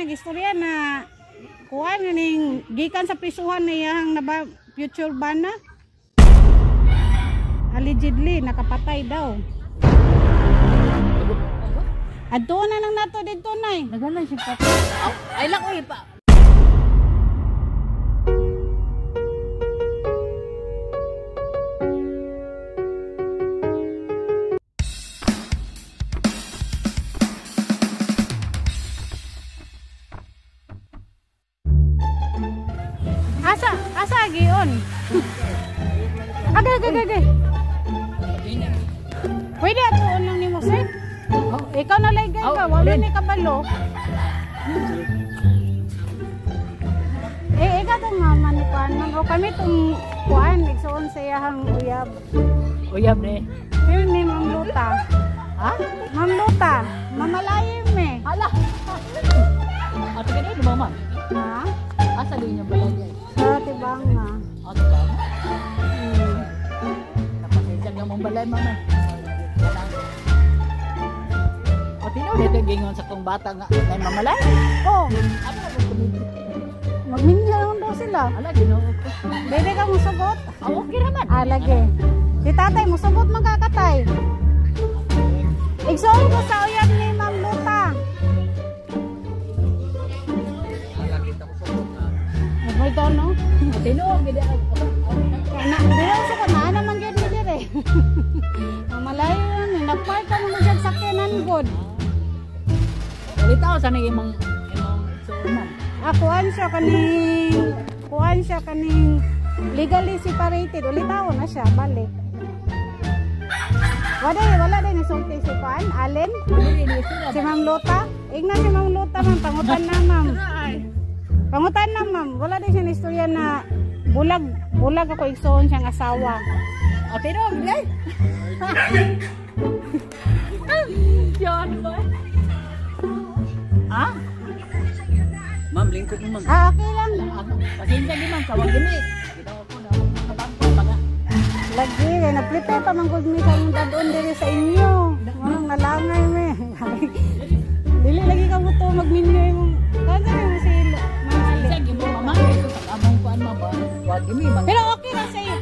Nagistorya na kuan ning gikan sa prisuhan na iyang naba future bana. Allegedly nakapatay daw. Adto na lang nato dito nay. Naganan si Papa. Ay lang oy pa. Kabalo. Eh, ikaw itong mama ni Kuan, man. O kami itong Kuan, igsoon sa iyahang uyab. Uyab ni. Pero ni Ma'am Luta. Ha? Ma'am Luta, mamalayim eh. Hala. Ato kini di mama. Ha? Asa din niya balay. Sa tibang nga. Ato ba? Hmm. Napasensya nga mong balay mama. O tino dito gingon sa kong bata nga kay mamalay. Oh, Ano na kung kumiti? magminyo lang daw sila. Ala ginoo ko. Dede ka musugot. Ah, okay naman. Ah, lagi. Si tatay, musugot magkakatay. Igsoon ko sa uyab ni Nang imong imong suunan. Ah, kuan siya kaning kuan siya kaning legally separated. Ulitaw na siya, balik. Wala wala din isulti si kuan, Allen, si Ma'am Lota. Igna si Ma'am Lota man pangutan na ma'am. Pangutan na ma'am. Wala din siya na istorya na bulag bulag ako igsoon siyang asawa. O tino Ma'am, mo ma'am. Ah, okay lang. Pasensya di man kawag gini. Ginawa ko na mga bangko mga Lagi, kaya na-prepare pa man gud mi sa imong dadon diri sa inyo. Manang nalangay me. Dili lagi ka mo to magminyo imong kansa mo si Mamali. Pasensya gimo mama ito pag among kuan mo ba? Wag gini bang Pero okay ra sa iyo.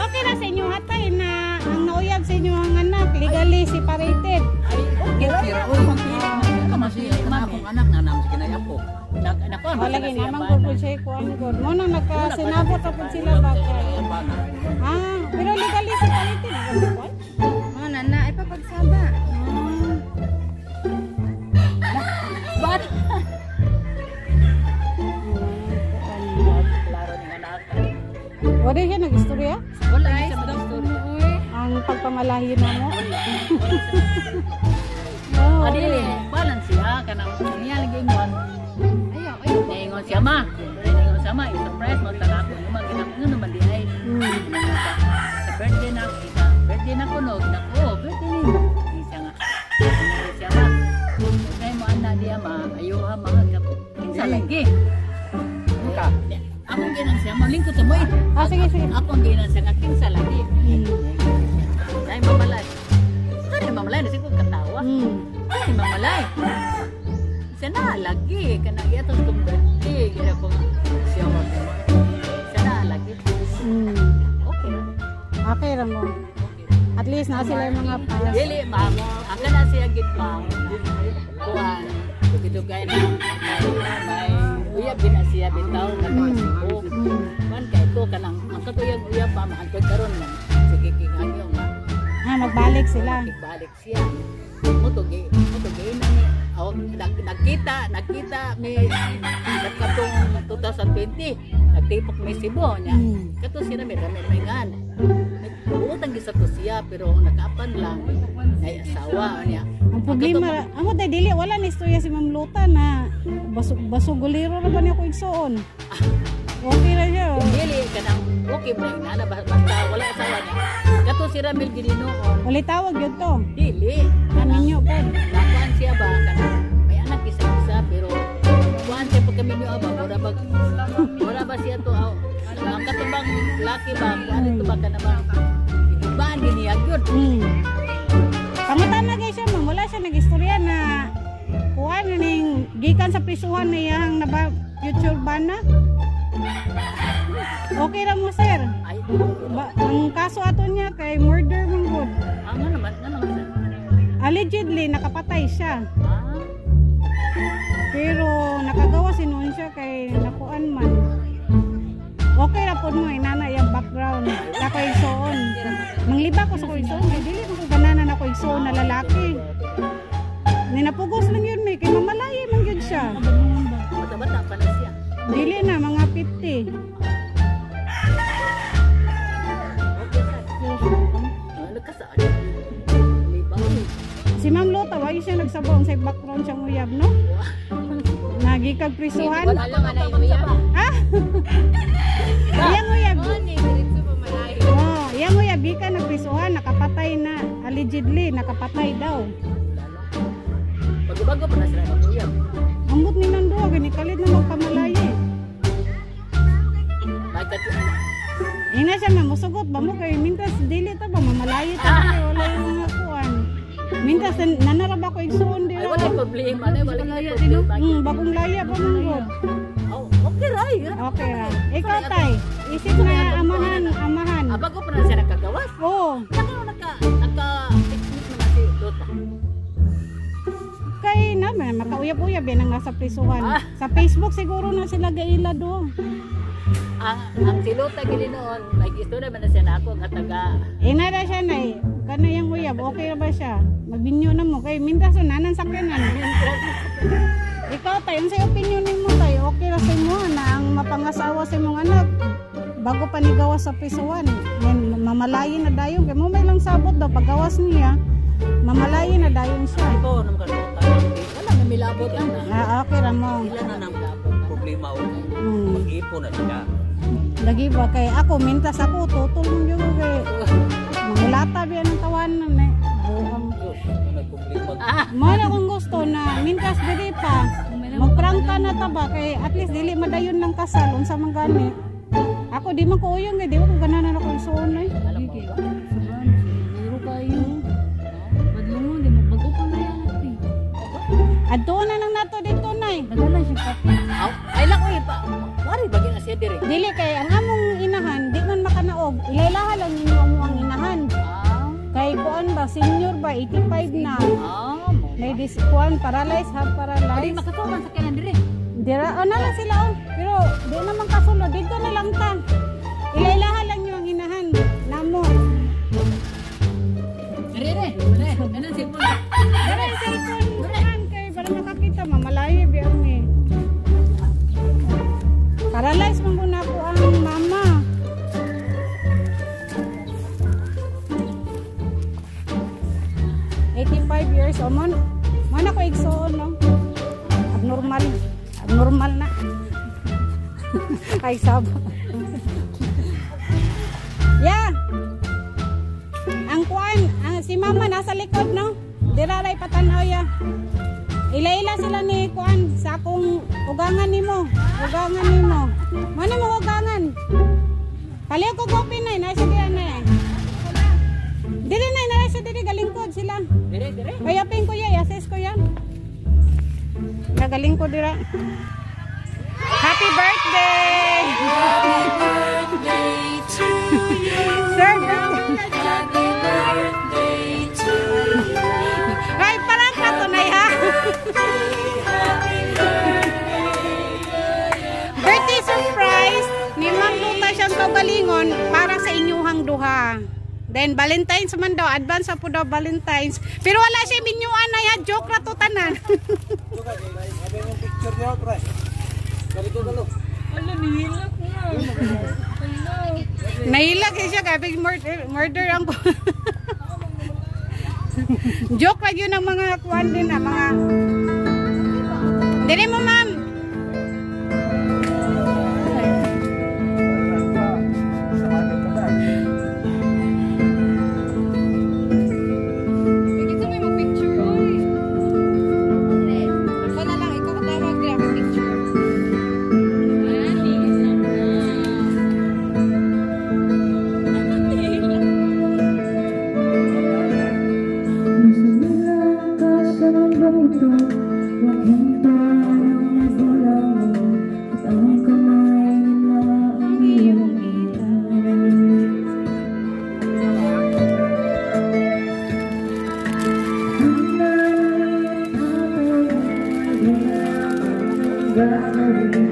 Okay ra sa inyo hatay na ang nauyab sa inyo ang anak legally separated. ay okay ra Kira, masili na akong anak na naman si kinaya po. Nak nako O lagi naman ko po siya kuan gud. Mo nang nagkasinabot pa pud sila bagay. Ah, pero. Kuan? Mga nana, ay papagsaba. Ah. Bat. Klaro ni anak. Wala siya nag-istorya? Wala story. Uy, Ang pagpamalahi na mo? Oh, Adili, siya ma, i-surprise mo talako mo mag ginapon naman di ay. Hmm. Sa birthday na kita. Birthday na kuno, ginako, oh, birthday ni. Di siya nga. Niingon siya ma. Kaya mo ana diya ma, ayo ha ma ginako. Kinsa lagi. Ka. Ako ginan siya, malingkot mo eh. Ah, sige, sige. Ako ang ginan siya nga kinsa lagi. Hmm. Dahil mamalay. Kaya mamalay na siya ko katawa. Hmm. Ay, mamalay. Siya na, lagi. Kanang iyatos kong birthday. Kaya ko Okay ra mo. At least na sila yung mga pass. Dili, ma'am. Ang na siya gid ma'am. Kuhan. Dugay na. May, uyab din na siya bitaw. Nagkasipo. Hmm. Man, kaya ko kanang ang katuyag-uyab pa. Maantod karon man. Sige, kinganyo nga. Ah, magbalik sila. Balik siya. Mutugi, mutugi na ni. Oh, nag, nagkita, nagkita may nagkatong 2020. Nagtipok may Cebu niya. Hmm. Kato sila may rami may ngan. Gisa to siya pero nakapan lang ay asawa niya. Ang problema, amo tay dili wala na istorya si Ma'am Luta na baso basuguliro ra ba niya ko igsoon. Okay ra siya. oh. Dili kanang okay ba na basta wala asawa niya. Kato si Ramil Gininoon. Uli tawag yun to. Dili. Kanin nyo po. Nakuan siya ba kanang may anak isa-isa pero kuan siya pag kami niyo ba mura ba mura ba siya to aw ang katubang laki ba kuan ito ba ka naman ibaan din niya gyud Hmm. Kamutan na guys siya, ma'am. Wala siya nag-istorya na kuan ning gikan sa prisuhan niyang naba future bana. Okay ra mo sir. Ay, Ba, ang kaso ato niya kay murder man gud. ah, nga naman, nga naman. Allegedly nakapatay siya. Ah, Pero nakagawa sinuon siya kay nakuan man. Okay ra pod mo inana yung background. Ako igsoon. Mangliba ko sa ko igsoon kay dili ko gananan ako igsoon na lalaki. Ninapugos lang yun may kay mamalayi man yun siya. bata-bata pa na siya. Dili na mga 50. Okay, sir. Ah, nagkasaan. Libaw. Si Ma'am Lota, why siya nagsabong sa background siyang uyab, no? Nagikag prisuhan. Wala lang na yung uyab. Ah! Allegedly, nakapatay daw. Bago-bago pa na sila ng uyab. Ambot ni Nanduwa, ginikalit na magpamalayi. Nagkati, Ina siya na, musugot ba mo kay mintas dili ta ba mamalayi ta kay wala yung mga kuan. Mintas nan- nanaraba ko igsuon ay dira. wala problema na, wala problema. Hmm, bagong laya pa man gud. Oh, okay ray. Okay ra. Ikaw tay, isip na amahan, amahan. Ah, bago pa na siya nakagawas. Oo. Naka, naka, naka, Kay naman, makauyab-uyab yan ang nasa prisuhan. Ah. Sa Facebook siguro na sila gaila do. Ang, ang si Dota gini noon, nag-istorya man na siya na ako, nga taga, Ina na siya na eh. Kana yung uyab, okay na ba siya? Magbinyo na mo. Kay mintas nanan sakyanan. Ikaw tayo, ang sa opinion mo tayo, okay na sa imo na ang mapangasawa sa imong anak bago pa ni gawas sa prisuhan. Mamalayin na dayon. Kaya mo may lang sabot daw, paggawas niya, mamalayin na dayon siya. Ito, naman ka Dota. wala na milabot yan na. Ah, okay ra mo. Sila na ng problema o Hmm. mag-ipon na sila. Lagi ba kay ako, mintas ako, tutol mo yung kay mangulata biya ng tawanan eh. Nagproblema. Ah, Mo na kung gusto na mintas dili pa. Magprangka na ta ba kay at least dili madayon ng kasal unsa man gani. Ako di man ko uyong kay di ko gananan ako suon ay. alam mo ba? Adto na lang nato dito nay. Nagala siya kape. Aw, ay lang, uy, pa. Wari, bagay na siya dire. Dili kay ang among inahan di man makanaog. Ilaylaha lang ninyo ang inahan. Ah, Kay kuan ba senior ba 85 na. ah. May dis kuan paralyzed Ay, paralyzed. makatuman sa kanan dire. Dira, oh, na lang sila oh. Pero di naman kasulod. Dito na lang ta. Ilaylahan lang yung inahan. Namo. Dire, dire. Dire, kanan si Pula. Dira makakita. Mamalayo biyang ni. Paralyzed man ko na ako ang mama. Eighty-five years. Mon, man ako igsoon, no? Abnormal. Abnormal na. Ay, sab. yeah. Ang kuan, ang, si mama nasa likod, no? Diraray patanaw ya. Ila-ila sila ni kuan sa akong ugangan nimo. Ugangan nimo. Mano mo ugangan? Paliw ko gopin na, nasa diyan na eh. Dili na, nasa dili galingkod sila. Dire, dire. Kayapin ko ya, assess ko yan. Nagaling ko dira. Happy birthday! Sir, Then Valentine's man daw, advance po daw Valentine's. Pero wala siya binyuan na ya, joke ra to tanan. Nahilak eh siya kaya murder, murder ang Joke lang yun ang mga kuwan din na mga Dili mo love.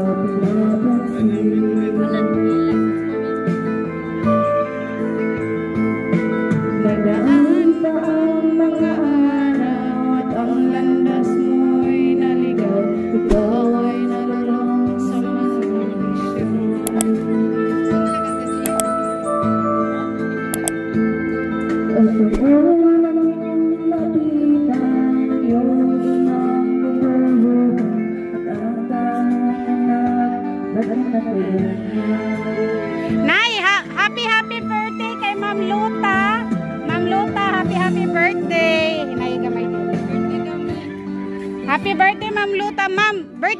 Sila pinapansin.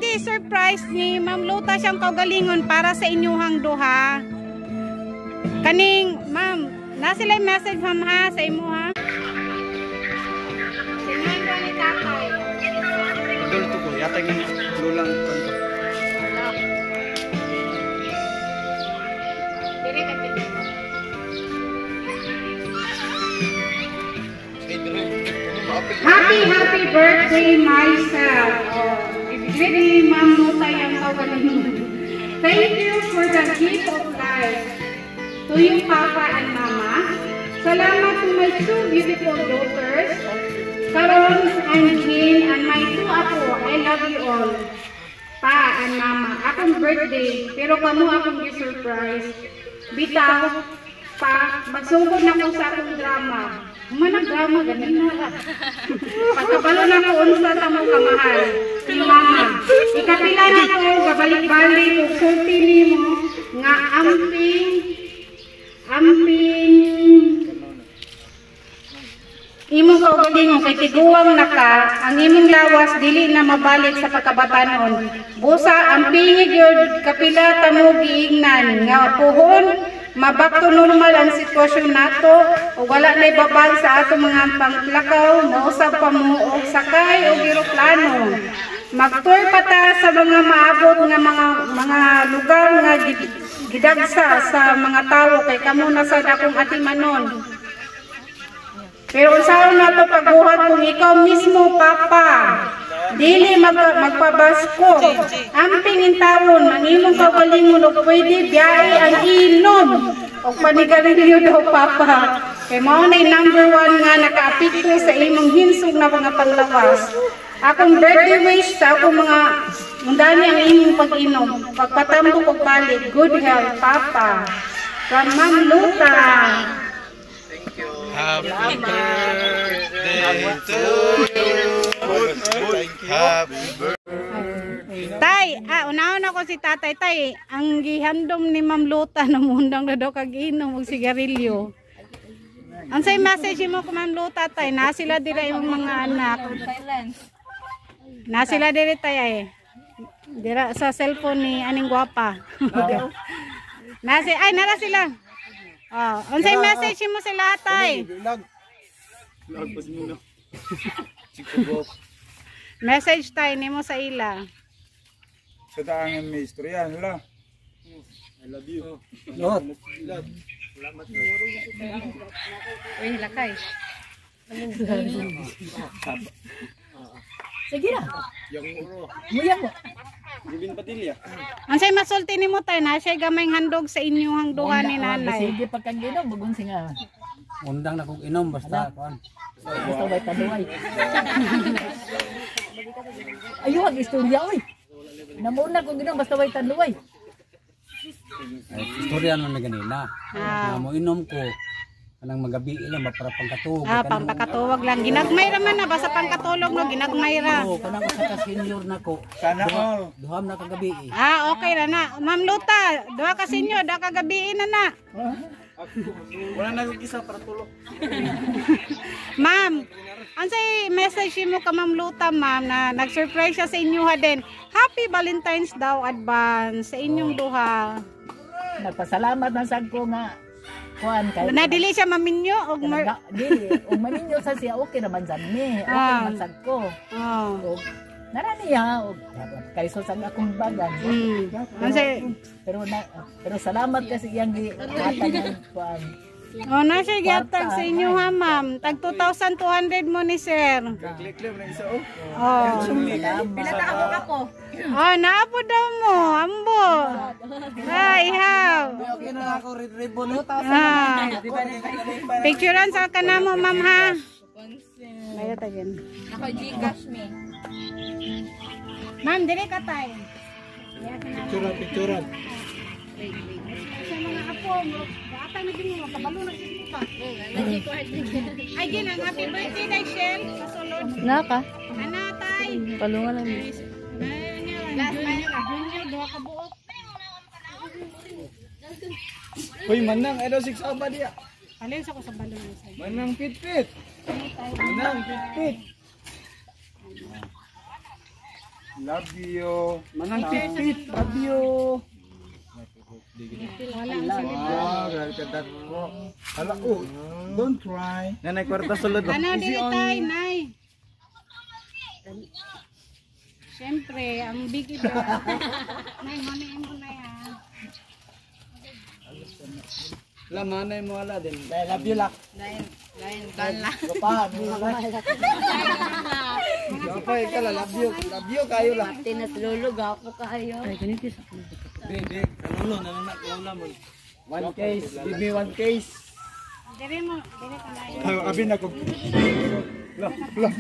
Birthday surprise ni Ma'am Luta siyang kaugalingon para sa inyuhang duha. Kaning, Ma'am, na sila yung message ma'am ha sa imo ha. Sinuhan ko ni tatay. Dulu tuh ko, yata yung lulang konto. Happy, happy birthday, myself. Luta yung kawalan Thank you for the gift of life. To you, Papa and Mama. Salamat to my two beautiful daughters, Caron and Jean, and my two apo. I love you all. Pa and Mama. Akong birthday, pero kamo akong surprise. Bitaw, pa, magsugod na ko sa akong drama. Manag drama, ganin na lang. Pagkabalo na ko unsa ta mo kamahal. Si Mama. Ikapila na ko, gabalik-balik, ug sulti nimo nga amping, amping, Imong kaugalingon kay tiguwang na ka, ang imong lawas dili na mabalik sa pagkabatanon. Busa ang pingig yun kapila tamo giingnan nga puhon mabak to normal ang sitwasyon nato o wala na ibabag sa ato mga panglakaw, mausap pa mo og sakay o eroplano. Magtour pa ta sa mga maabot nga mga mga lugar nga gid- gidagsa sa mga tawo kay kamo na sa dakong atimanon. Pero usahaw na to pagbuhat kung ikaw mismo, Papa. Dili mag magpabasko. Amping intawon, ang imong kaugalingon og pwede biyahe ang inom. O panigarilyo daw, Papa. Kay mao na number one nga nakaapekto sa imong hinsog na mga panglawas. Akong birthday wish sa akong mga mundani ang imong pag-inom. Pagpatambok og balik. Good health, Papa. From Ma'am Luta. Happy birthday to you. Happy Tay, ah, unahon ako si tatay. Tay, ang gihandom ni Ma'am Luta na mundang na daw kag-inom og sigarilyo. Ang say message mo ko Ma'am Luta, tay, na sila dira yung mga anak. Na sila diri tay ay. Dira sa cellphone ni aning gwapa. na si ay nara sila. Oh, unsay message mo sila tay? Lag. Lag pa muna. Message tay nimo sa ila. Sa taangan may istorya, hala. I love you. Lot. Uy, lakay. Sige na. Muyang mo. Gibin Padilla. Ansay masulti nimo tay na siya gamay handog sa inyong duha ni nanay. Sige pagkaginom, bagun singa. Undang na kong inom basta kuan. Basta way taduay. Ayaw, ang istorya, oy. Namuna kong ginom, basta way taduay. Ay, istorya naman na ganina. Ah. Na mo inom ko kanang magabi lang ba para pangkatug. Ah, pampakatuwag lang. Ginagmay ra man na basta pangkatulog no, ginagmay ra. Oo, kanang usa ka senior na ko. Sana all. Duham na kagabi. eh. Ah, okay ra na. Ma'am Luta, duha ka sinyo, duha ka gabi na na. Wala na isa para tulog. Ma'am, ansay message mo ka Ma'am Luta, ma'am, na nag-surprise siya sa inyo ha din. Happy Valentine's daw advance sa inyong duha. Nagpasalamat na sad ko nga. Kuan kay Nadili siya maminyo og mar- Kanang- di, ug maninyo sa siya okay naman sad ni. Okay Ah. naman sad ko. Oh. Ug narani ya ug kay so sa akong bagan. Mm. Ansay Pero na, pero salamat kasi iyang gi ng kuan. Oh, na siya gihatag sa inyo ha, ma'am. Tag 2,200 mo ni sir. Klik-klik na isa oh. Oh. Salamat. Oh, naapo daw mo. Ambo. Ay, how? Okay na ako red ribbon. Ah. Picturean sa kanamo, ma'am ha. Layo tagin. Ako Gcash me. Ma'am, dili ka tay. Picturan, picturan. Sa mga apo, bata na din mo, kabalo na din mo ka. Ay, gin, ang happy birthday day, Shell. Kasulod. Naka. Ana, tay. Palungan lang. Last night, Junyo, duha ka buok. Hoy, manang, ano six aba dia. Alin sa ko sa balon ni Sir. Manang pit-pit. Manang pit-pit. Love you. Manang pit-pit. Love you. Wala ang salita. Wow, ka dat po. Hala, oh, don't try. Nanay, kwarta sulod. Ano, dili tay, nay. Siyempre, ang big ito. Nay, mamiin mo na yan. Lamanay mo ala din. Love you, lak. Lain, lain, gala. Gapa, Gapa, ikaw la, love you. Love you kayo lang. Tinaslulog ako kayo. Hindi, kanulo, nananak, wala mo. One case, give me one case. Dili mo, dili ka na yun. Ay, abi na ko. La, la.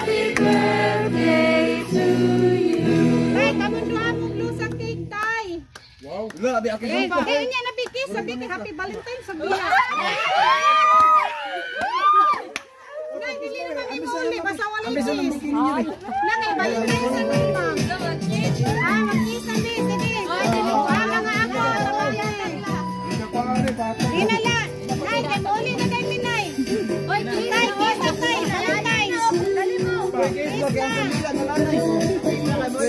Happy Wala, abi ako yun. Kaya niya nabiki, sabi kay Happy Valentine, sabi niya. Nay, dili naman ni Muli, basta wala yung cheese. Nakay, bayo kayo sa ah. nai, ano, ma'am. Ah, mag-cheese na, sige. Ah, nga ako, tabayan. Inala.